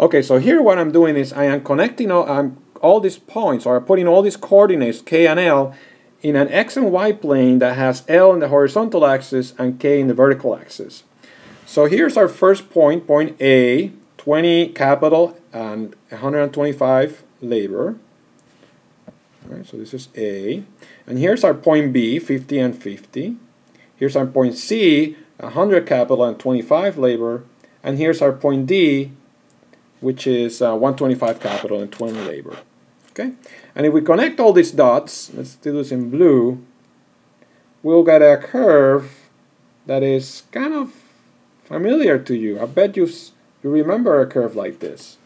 Okay, so here what I'm doing is I am connecting all, I'm, all these points, or putting all these coordinates, k and l, in an x and y plane that has l in the horizontal axis and k in the vertical axis. So here's our first point, point A, 20 capital and 125 labor. All right, so this is A. And here's our point B, 50 and 50. Here's our point C, 100 capital and 25 labor. And here's our point D, which is uh, 125 capital and 20 labor. Okay, and if we connect all these dots, let's do this in blue, we'll get a curve that is kind of familiar to you. I bet you, you remember a curve like this.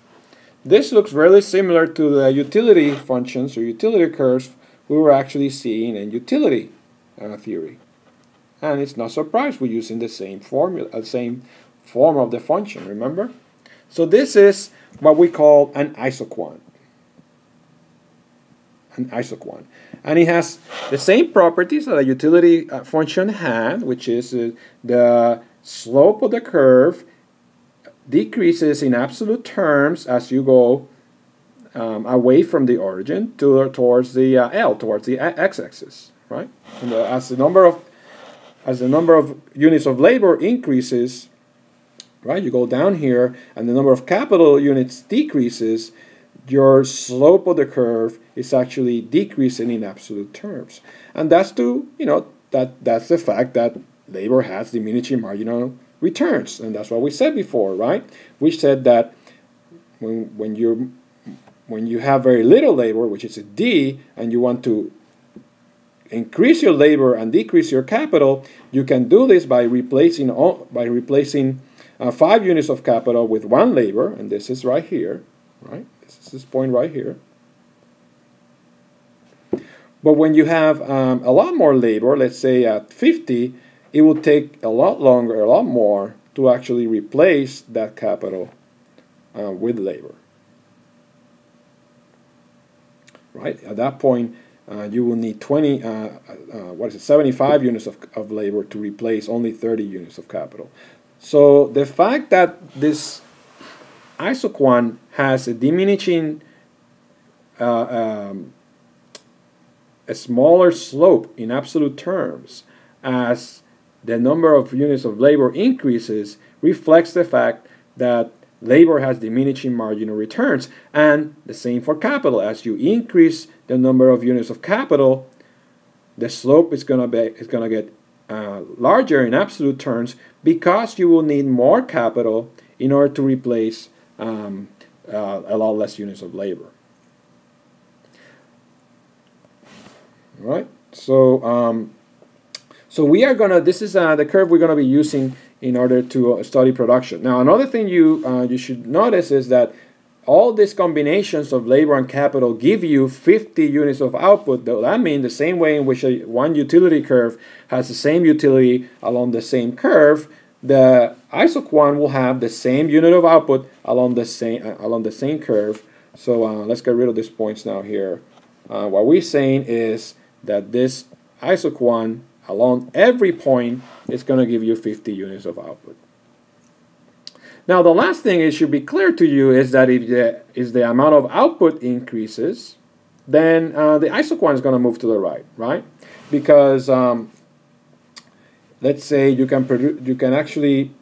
This looks really similar to the utility functions or utility curves we were actually seeing in utility uh, theory. And it's not surprised we're using the same formula, uh, same form of the function, remember? So this is what we call an isoquant. An isoquant. And it has the same properties that a utility uh, function had, which is uh, the slope of the curve decreases in absolute terms as you go um, away from the origin to, towards the uh, L, towards the x-axis, right? The, as the number of as the number of units of labor increases, right? You go down here, and the number of capital units decreases. Your slope of the curve is actually decreasing in absolute terms, and that's to you know that that's the fact that labor has diminishing marginal returns. And that's what we said before, right? We said that when, when, you when you have very little labor, which is a D, and you want to increase your labor and decrease your capital, you can do this by replacing, all, by replacing uh, five units of capital with one labor, and this is right here, right? This is this point right here. But when you have um, a lot more labor, let's say at 50, it will take a lot longer, a lot more to actually replace that capital uh, with labor. Right? At that point, uh, you will need 20, uh, uh, what is it, 75 units of, of labor to replace only 30 units of capital. So the fact that this isoquant has a diminishing, uh, um, a smaller slope in absolute terms as the number of units of labor increases reflects the fact that labor has diminishing marginal returns. And the same for capital. As you increase the number of units of capital, the slope is going to be is going to get uh, larger in absolute terms because you will need more capital in order to replace um, uh, a lot less units of labor. Right. So um, so we are gonna, this is uh, the curve we're gonna be using in order to uh, study production. Now another thing you, uh, you should notice is that all these combinations of labor and capital give you 50 units of output. That means the same way in which a, one utility curve has the same utility along the same curve, the isoquant will have the same unit of output along the same uh, along the same curve. So uh, let's get rid of these points now here. Uh, what we're saying is that this isoquant along every point is going to give you 50 units of output. Now the last thing it should be clear to you is that if the, is the amount of output increases, then uh, the isoquant is going to move to the right, right? Because um, let's say you can produce, you can actually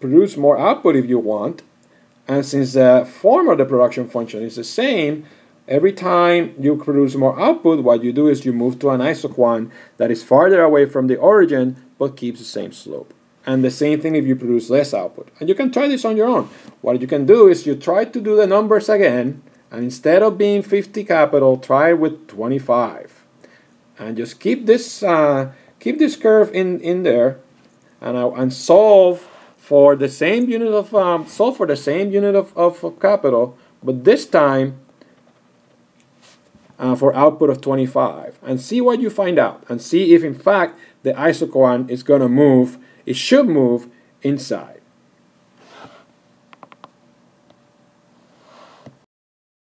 produce more output if you want, and since the form of the production function is the same, Every time you produce more output, what you do is you move to an isoquant that is farther away from the origin but keeps the same slope. And the same thing if you produce less output. And you can try this on your own. What you can do is you try to do the numbers again, and instead of being 50 capital, try with 25. And just keep this uh, keep this curve in, in there and, uh, and solve for the same unit of um, solve for the same unit of, of, of capital, but this time uh, for output of 25 and see what you find out and see if in fact the isoquant is going to move, it should move inside.